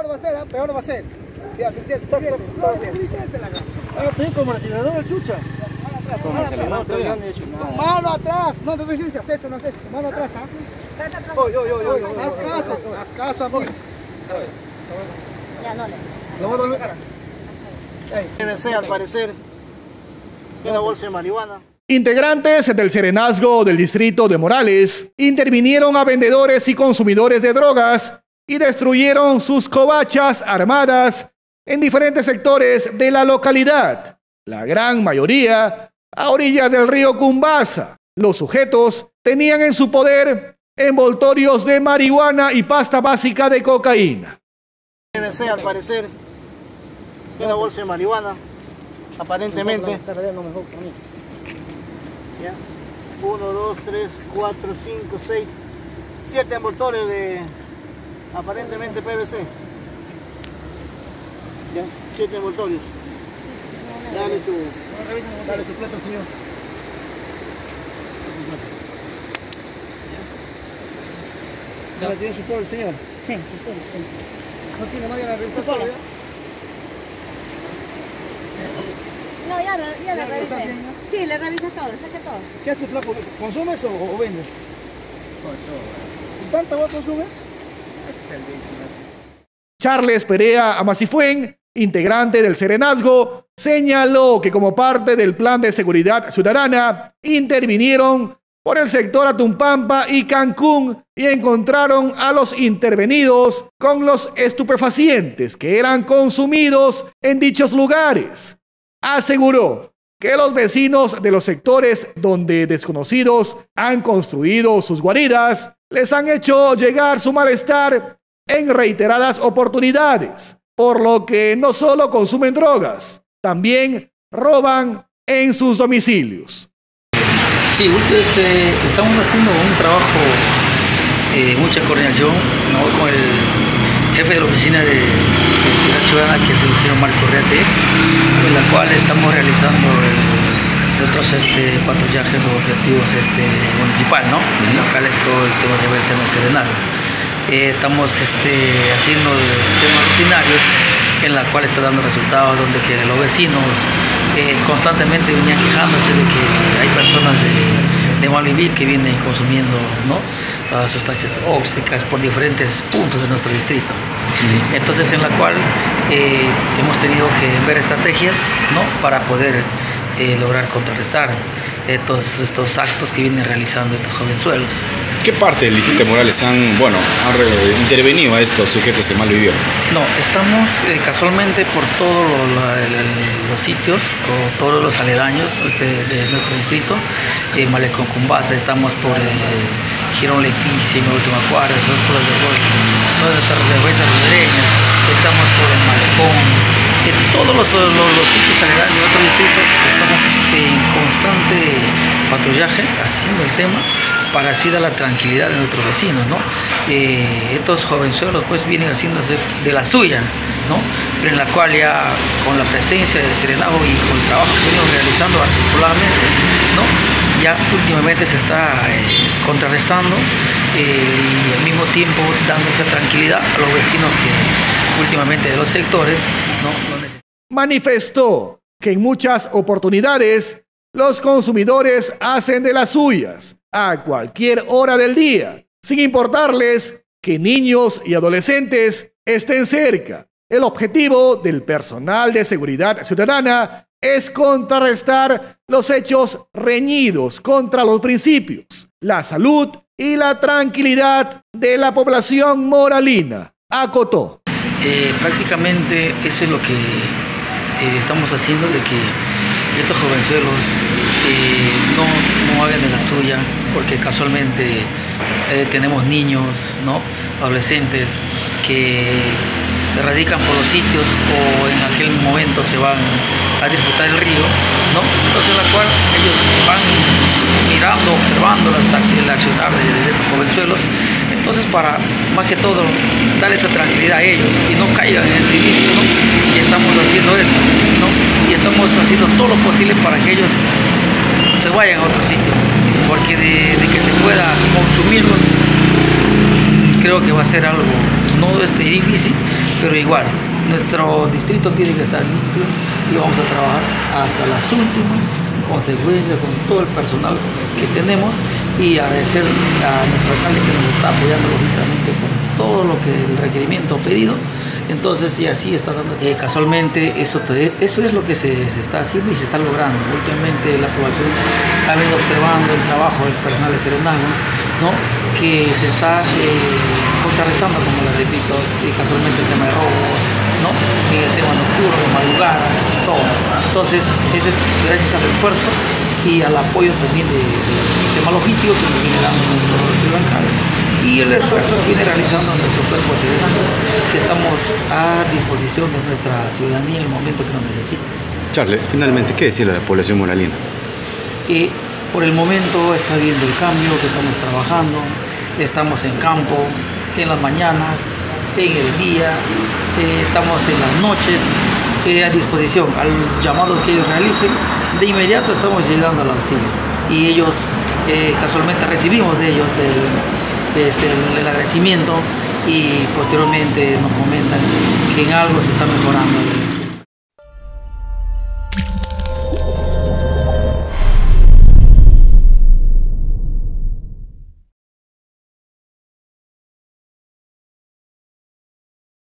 Peor va a ser, ¿ah? peor va a ser. Ya, la. Ah, estoy comercializador chucha. Mano atrás, no te estoy diciendo si has hecho o no has hecho. Mano atrás, ¿ah? Oye, oye, oye, oye. Haz caso, haz caso, amigo. Ya no le. Lo voy a volver. Ey, PVC al parecer. Una bolsa de marihuana. Integrantes del Serenazgo del Distrito de Morales intervinieron a vendedores y consumidores de drogas y destruyeron sus covachas armadas en diferentes sectores de la localidad, la gran mayoría a orillas del río Cumbasa. Los sujetos tenían en su poder envoltorios de marihuana y pasta básica de cocaína. PVC al parecer. Una bolsa de marihuana. Aparentemente. Ya. 1, 2, 3, 4, 5, 6, 7 envoltorios de aparentemente PVC. Ya, 7 envoltorios. Dale tu, dale tu plato, señor. ¿Ya la tiene su polo el señor? Sí. no tiene más de la revista. No, ya, la- ya Ya, está revisé. bien, Sí, le revisé todo, saqué todo. ¿Qué haces, flaco? ¿Consumes o, o vendes? ¿Y tanta agua consumes? Charles Perea Amasifuen, integrante del Serenazgo, señaló que como parte del plan de seguridad ciudadana intervinieron por el sector Atumpampa y Cancún y encontraron a los intervenidos con los estupefacientes que eran consumidos en dichos lugares. Aseguró que los vecinos de los sectores donde desconocidos han construido sus guaridas les han hecho llegar su malestar en reiteradas oportunidades, por lo que no solo consumen drogas, también roban en sus domicilios. Sí, este, estamos haciendo un trabajo, eh, mucha coordinación ¿no? con el jefe de la oficina de, Seguridad Ciudadana, que es el señor Marco Reate, en la cual estamos realizando el- otros este, patrullajes o objetivos este, municipal, ¿no? Todo el tema de el tema serenal. Eh, estamos este, haciendo temas rutinarios en la cual está dando resultados donde que los vecinos eh, constantemente venían quejándose de que hay personas de, de mal vivir que vienen consumiendo ¿no? Ah, sustancias tóxicas por diferentes puntos de nuestro distrito. Entonces en la cual eh, hemos tenido que ver estrategias ¿no? para poder eh, lograr contrarrestar estos, estos actos que vienen realizando estos jovenzuelos. ¿Qué parte del distrito de Morales han, bueno, intervenido a estos sujetos de mal vivir? No, estamos eh, casualmente por todos los sitios o todos los aledaños de nuestro distrito. Eh, Malecón Cumbasa, estamos por eh, Girón Leticia, en el último cuadra, son por el vergüenzas ribereñas, estamos por el Malecón, en todos los, los- los sitios aledaños de nuestro distrito estamos en constante patrullaje haciendo el tema para así dar la tranquilidad de nuestros vecinos, ¿no? Eh, estos jovenzuelos pues vienen haciéndose de la suya, ¿no? Pero en la cual ya con la presencia del Serenado y con el trabajo que venimos realizando articuladamente, ¿no? Ya últimamente se está eh, contrarrestando eh, y al mismo tiempo dando esa tranquilidad a los vecinos que últimamente de los sectores, ¿no? Manifestó que en muchas oportunidades los consumidores hacen de las suyas a cualquier hora del día, sin importarles que niños y adolescentes estén cerca. El objetivo del personal de seguridad ciudadana es contrarrestar los hechos reñidos contra los principios, la salud y la tranquilidad de la población moralina. Acotó. Eh, prácticamente eso es lo que eh, estamos haciendo, de que estos jovenzuelos eh, no, no hagan de la suya, porque casualmente eh, tenemos niños, ¿no? adolescentes que radican por los sitios o en aquel momento se van a disfrutar el río, ¿no? Entonces la cual ellos van mirando, observando las el accionar de, de estos jovenzuelos, entonces para más que todo dar esa tranquilidad a ellos y no caigan en ese vicio, ¿no? Y estamos haciendo eso, ¿no? Y estamos haciendo todo lo posible para que ellos se vayan a otro sitio, porque de, que se pueda consumirlos creo que va a ser algo no este, difícil, pero igual, nuestro distrito tiene que estar limpio y vamos a trabajar hasta las últimas consecuencias con todo el personal que tenemos y agradecer a nuestro alcalde que nos está apoyando lógicamente con todo lo que el requerimiento pedido. Entonces, y así está dando. Eh, casualmente, eso, eso es lo que se, está haciendo y se está logrando. Últimamente, la población ha venido observando el trabajo del personal de Serenazgo, ¿no? que se está eh, contrarrestando, como les repito, y casualmente el tema de robos, ¿no? el tema nocturno, madrugada, todo. Entonces, ese es gracias al esfuerzo y al apoyo también del de, tema logístico que nos viene dando nuestro alcalde y el esfuerzo que viene realizando nuestro cuerpo ciudadano, que estamos a disposición de nuestra ciudadanía en el momento que nos necesite. Charles, finalmente, ¿qué decirle a la población moralina? Eh, por el momento está viendo el cambio que estamos trabajando, estamos en campo, en las mañanas, en el día, eh, estamos en las noches, eh, a disposición al llamado que ellos realicen, de inmediato estamos llegando al auxilio y ellos eh, casualmente recibimos de ellos el, este, el, agradecimiento y posteriormente nos comentan que en algo se está mejorando